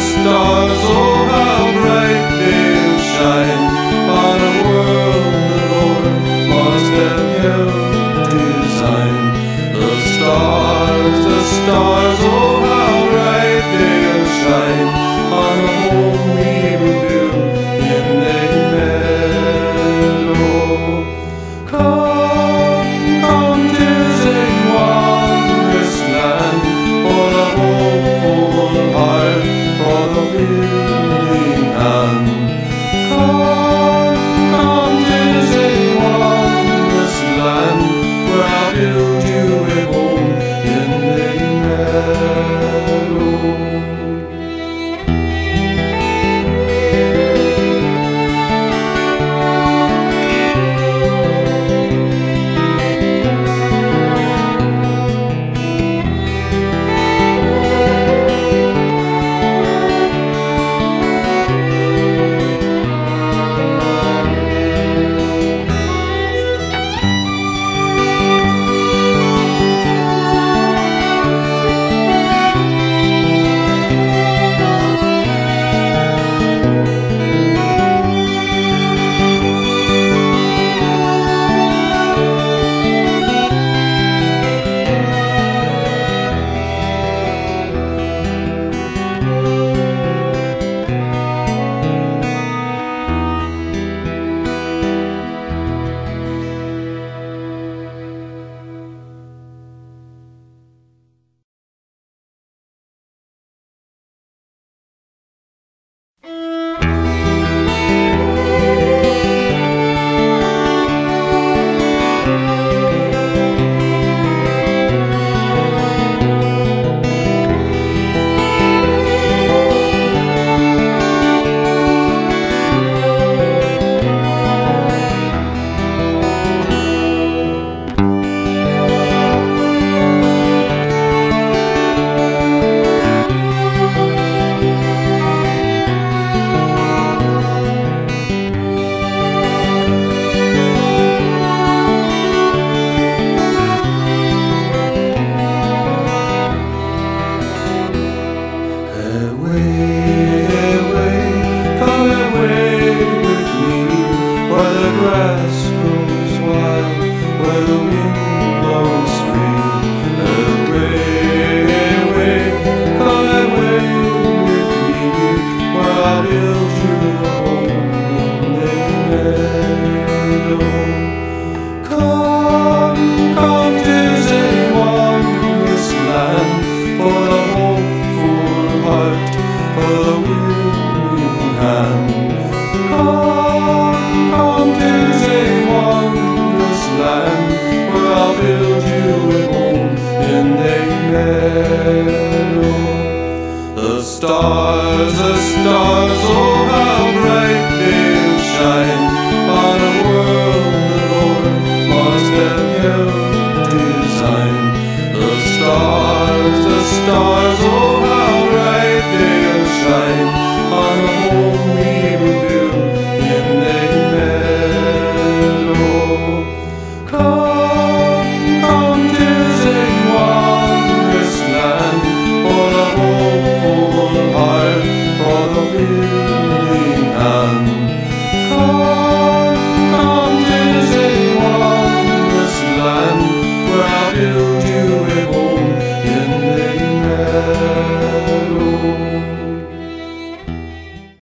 stars. hand. Come, come to wondrous land where I'll build you a home in a meadow. The stars, the stars, oh how bright they shine on a world the Lord must have helped design. The stars, the stars.